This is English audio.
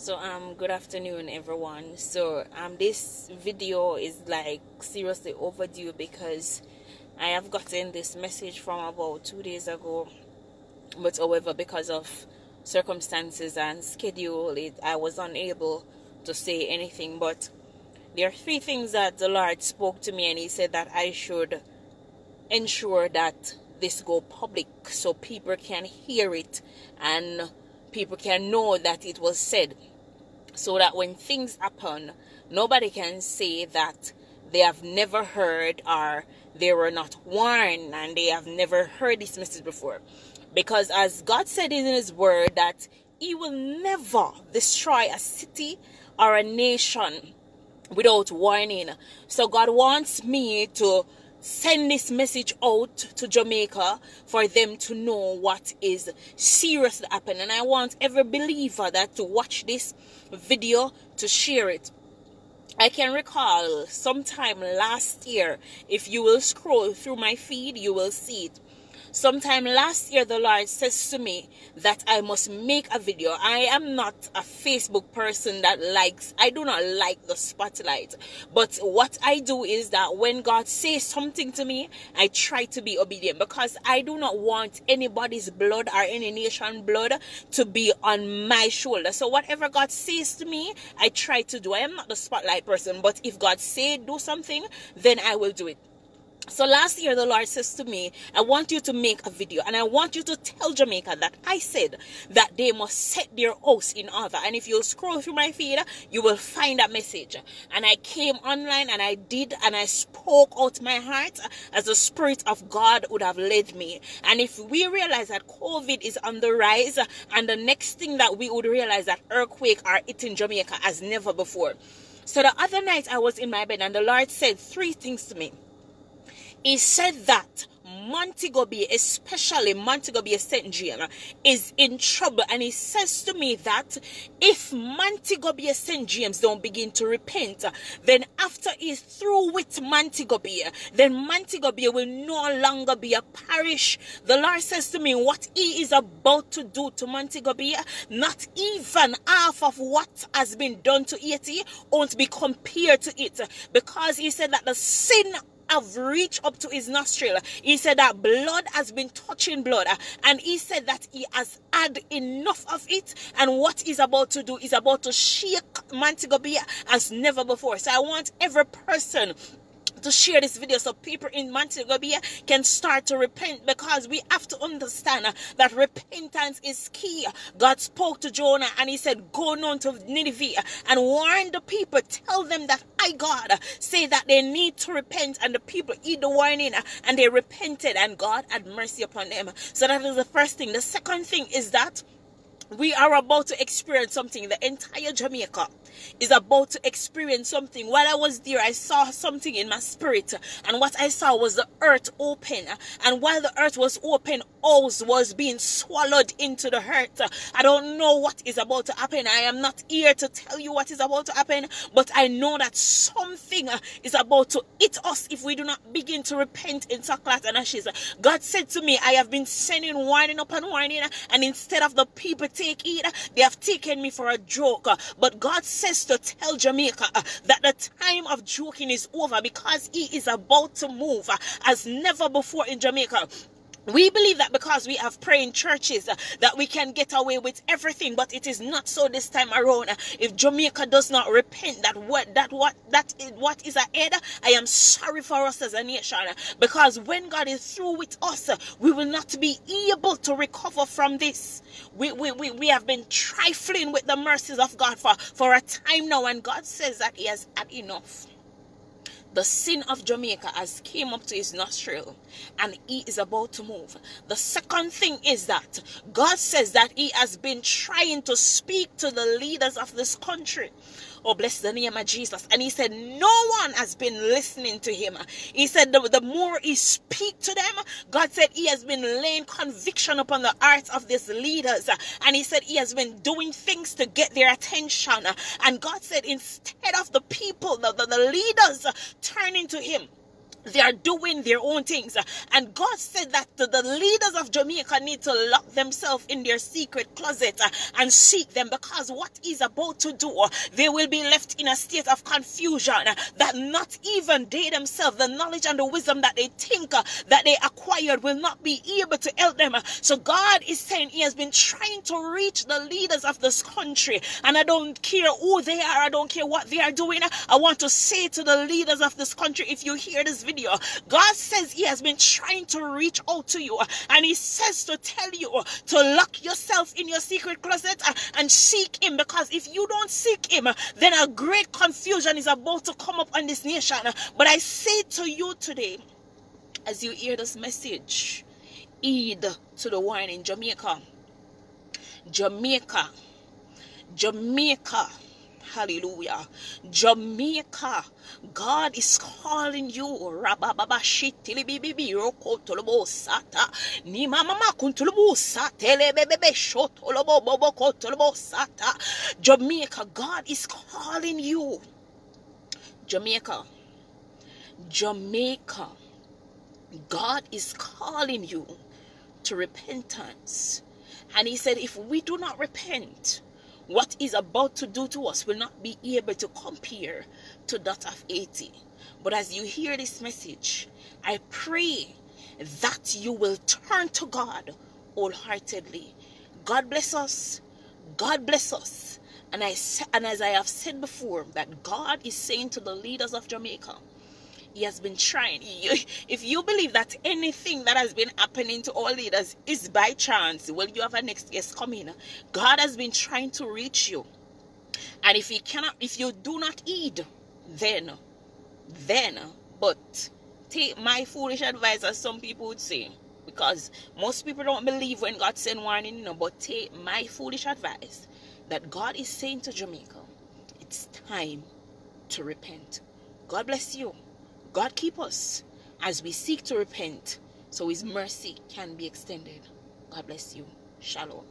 so um good afternoon everyone. So um this video is like seriously overdue because i have gotten this message from about two days ago but however because of circumstances and schedule it i was unable to say anything. But there are three things that the lord spoke to me and he said that i should ensure that this go public so people can hear it and people can know that it was said so that when things happen, nobody can say that they have never heard or they were not warned and they have never heard this message before. Because as God said in His Word, that He will never destroy a city or a nation without warning. So God wants me to send this message out to Jamaica for them to know what is seriously happening. And I want every believer that to watch this video to share it. I can recall sometime last year, if you will scroll through my feed, you will see it Sometime last year, the Lord says to me that I must make a video. I am not a Facebook person that likes, I do not like the spotlight. But what I do is that when God says something to me, I try to be obedient because I do not want anybody's blood or any nation blood to be on my shoulder. So whatever God says to me, I try to do. I am not the spotlight person, but if God say do something, then I will do it. So last year, the Lord says to me, I want you to make a video and I want you to tell Jamaica that I said that they must set their house in order. And if you scroll through my feed, you will find that message. And I came online and I did and I spoke out my heart as the Spirit of God would have led me. And if we realize that COVID is on the rise, and the next thing that we would realize that earthquake are hitting Jamaica as never before. So the other night I was in my bed and the Lord said three things to me. He said that Montego Bay, especially Montego Bay St. James, is in trouble. And he says to me that if Montego Bay St. James don't begin to repent, then after he's through with Montego Bay, then Montego Bay will no longer be a parish. The Lord says to me, what he is about to do to Montego Bay, not even half of what has been done to Haiti won't be compared to it. Because he said that the sin have reached up to his nostril. He said that blood has been touching blood. And he said that he has had enough of it. And what he's about to do is about to shake Montego Bay as never before. So I want every person to share this video so people in Montego Bay can start to repent because we have to understand that repentance is key. God spoke to Jonah and he said, Go on to Nineveh and warn the people, tell them that I, God, say that they need to repent. And the people heed the warning and they repented and God had mercy upon them. So that is the first thing. The second thing is that we are about to experience something. The entire Jamaica is about to experience something. While I was there, I saw something in my spirit, and what I saw was the earth open. And while the earth was open, house was being swallowed into the earth. I don't know what is about to happen. I am not here to tell you what is about to happen, but I know that something is about to hit us if we do not begin to repent in sackcloth and ashes. God said to me, I have been sending warning upon warning, and instead of the people take it. They have taken me for a joke. But God says to tell Jamaica that the time of joking is over because He is about to move as never before in Jamaica. We believe that because we have praying churches uh, that we can get away with everything, but it is not so this time around. Uh, if Jamaica does not repent that what that what that is what is ahead, I am sorry for us as a nation. Uh, because when God is through with us, uh, we will not be able to recover from this. We, we, we, we have been trifling with the mercies of God for, for a time now, and God says that He has had enough the sin of Jamaica has came up to his nostril and he is about to move. The second thing is that God says that he has been trying to speak to the leaders of this country Oh, bless the name of Jesus. And he said, No one has been listening to him. He said, The, the more he speak to them, God said he has been laying conviction upon the hearts of these leaders. And he said he has been doing things to get their attention. And God said, instead of the people, the, the, the leaders turning to him, they are doing their own things. And God said that the leaders of Jamaica need to lock themselves in their secret closet uh, and seek them because what is about to do, they will be left in a state of confusion uh, that not even they themselves, the knowledge and the wisdom that they think uh, that they acquired, will not be able to help them. So God is saying He has been trying to reach the leaders of this country. And I don't care who they are, I don't care what they are doing. I want to say to the leaders of this country, if you hear this video, God says He has been trying to reach out to you. And He says to tell you to lock yourself in your secret closet and seek Him. Because if you don't seek Him, then a great confusion is about to come up on this nation. But I say to you today, as you hear this message, heed to the in Jamaica. Jamaica. Jamaica Hallelujah. Jamaica. God is calling you. Rabababa shitilibibi sata. Ni mama satele bebebe shotolobo bobo kotolobo sata. Jamaica. God is calling you. Jamaica. Jamaica. God is calling you to repentance. And he said, if we do not repent, what is about to do to us will not be able to compare to that of Haiti. But as you hear this message, I pray that you will turn to God wholeheartedly. God bless us. God bless us. And I and as I have said before, that God is saying to the leaders of Jamaica, he has been trying. If you believe that anything that has been happening to all leaders is by chance, well, you have a next guest coming. God has been trying to reach you. And if he cannot, if you do not heed, then, then, but take my foolish advice, as some people would say, because most people don't believe when God send warning, you know, but take my foolish advice that God is saying to Jamaica, it's time to repent. God bless you. God keep us as we seek to repent so his mercy can be extended. God bless you. Shalom.